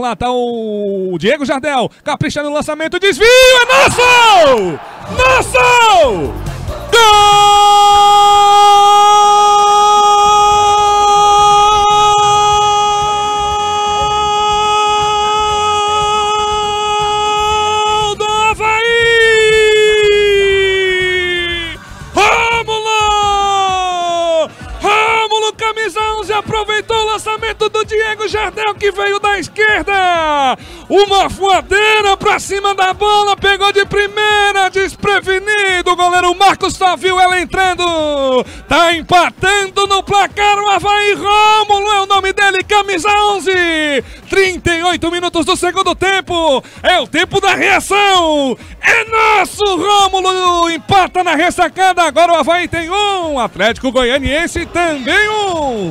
Lá tá o Diego Jardel, caprichando no lançamento, desvio, é nosso! Nosso! Gol do Havaí! Rômulo! Rômulo, camisa 11, aproveitou o lançamento Jardel, que veio da esquerda. Uma voadeira pra cima da bola, pegou de primeira, desprevenido. O goleiro Marcos só viu ela entrando. Tá empatando no placar o Havaí. Rômulo é o nome dele, camisa 11. 38 minutos do segundo tempo. É o tempo da reação. É nosso, Rômulo. Empata na ressacada. Agora o Havaí tem um. Atlético Goianiense também um.